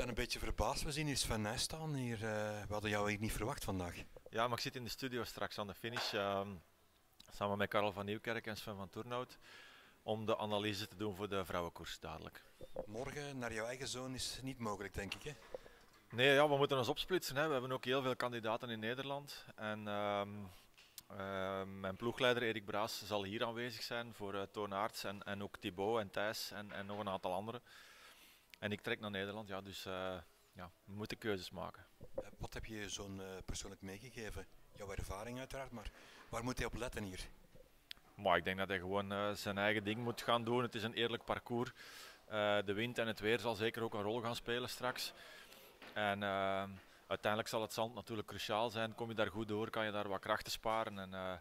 zijn een beetje verbaasd. We zien hier Sven Nijs staan hier. Uh, we hadden jou eigenlijk niet verwacht vandaag. Ja, maar ik zit in de studio straks aan de finish. Uh, samen met Karel van Nieuwkerk en Sven van Toernout. Om de analyse te doen voor de vrouwenkoers dadelijk. Morgen naar jouw eigen zoon is niet mogelijk, denk ik. Hè? Nee, ja, we moeten ons opsplitsen. Hè. We hebben ook heel veel kandidaten in Nederland. En uh, mijn ploegleider Erik Braas zal hier aanwezig zijn voor uh, Toon Aerts en, en ook Thibaut en Thijs en, en nog een aantal anderen. En ik trek naar Nederland, ja, dus uh, ja, we moeten keuzes maken. Uh, wat heb je zo'n uh, persoonlijk meegegeven? Jouw ervaring uiteraard, maar waar moet hij op letten hier? Maar ik denk dat hij gewoon zijn eigen ding moet gaan doen. Het is een eerlijk parcours. de wind en het weer zal zeker ook een rol gaan spelen straks. En uiteindelijk zal het zand natuurlijk cruciaal zijn. Kom je daar goed door, kan je daar wat krachten sparen. En,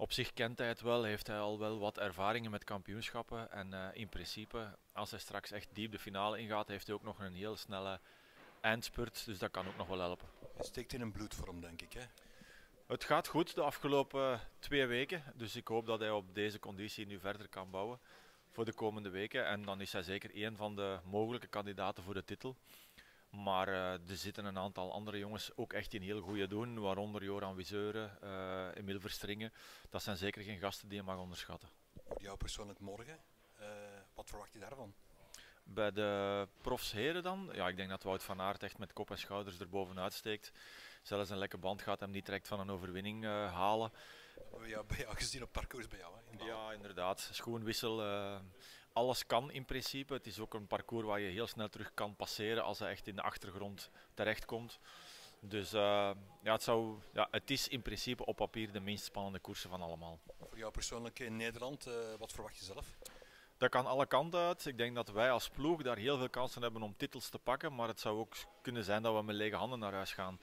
op zich kent hij het wel, heeft hij al wel wat ervaringen met kampioenschappen. En uh, in principe, als hij straks echt diep de finale ingaat, heeft hij ook nog een heel snelle eindspurt. Dus dat kan ook nog wel helpen. Hij steekt in een bloedvorm, denk ik. Hè? Het gaat goed de afgelopen twee weken. Dus ik hoop dat hij op deze conditie nu verder kan bouwen voor de komende weken. En dan is hij zeker een van de mogelijke kandidaten voor de titel. Maar uh, er zitten een aantal andere jongens ook echt in heel goede doen, waaronder Joran Wiseuren, uh, Emil Verstringen. Dat zijn zeker geen gasten die je mag onderschatten. Voor jou persoonlijk morgen, uh, wat verwacht je daarvan? Bij de profs heren dan, ja, ik denk dat Wout van Aert echt met kop en schouders er bovenuit steekt. Zelfs een lekke band gaat hem niet direct van een overwinning halen. Ja, bij jou gezien op parcours bij jou. Hè? Ja, inderdaad. Schoenwissel alles kan in principe. Het is ook een parcours waar je heel snel terug kan passeren als hij echt in de achtergrond terechtkomt. Dus uh, ja, het, zou, ja, het is in principe op papier de minst spannende koersen van allemaal. Voor jou persoonlijk in Nederland, uh, wat verwacht je zelf? Dat kan alle kanten uit. Ik denk dat wij als ploeg daar heel veel kansen hebben om titels te pakken. Maar het zou ook kunnen zijn dat we met lege handen naar huis gaan.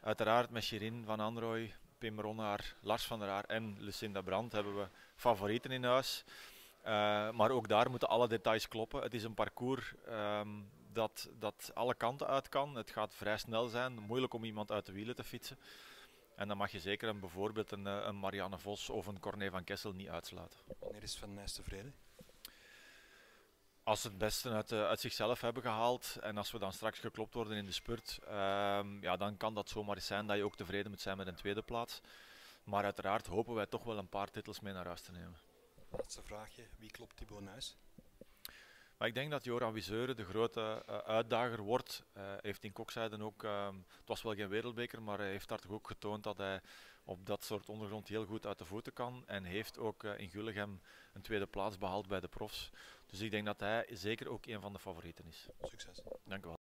Uiteraard met Shirin van Androoy, Pim Ronnaar, Lars van der Haar en Lucinda Brandt hebben we favorieten in huis. Uh, maar ook daar moeten alle details kloppen. Het is een parcours um, dat, dat alle kanten uit kan. Het gaat vrij snel zijn, moeilijk om iemand uit de wielen te fietsen. En dan mag je zeker een, bijvoorbeeld een, eh, een Marianne Vos of een Corné van Kessel niet uitsluiten. Wanneer is Van Nijs tevreden? Als ze het beste uit, uh, uit, zichzelf hebben gehaald en als we dan straks geklopt worden in de spurt, um, ja, dan kan dat zomaar zijn dat je ook tevreden moet zijn met een tweede plaats. Maar uiteraard hopen wij toch wel een paar titels mee naar huis te nemen. Laatste vraagje, wie klopt Thibaut Nuis? Maar ik denk dat Joran Wiseuren de grote uh, uitdager wordt. Uh, heeft in Kokzijden ook, uh, het was wel geen wereldbeker, maar hij heeft daar toch ook getoond dat hij op dat soort ondergrond heel goed uit de voeten kan. En heeft ook in Gullegem een tweede plaats behaald bij de profs. Dus ik denk dat hij zeker ook een van de favorieten is. Succes. Dank u wel.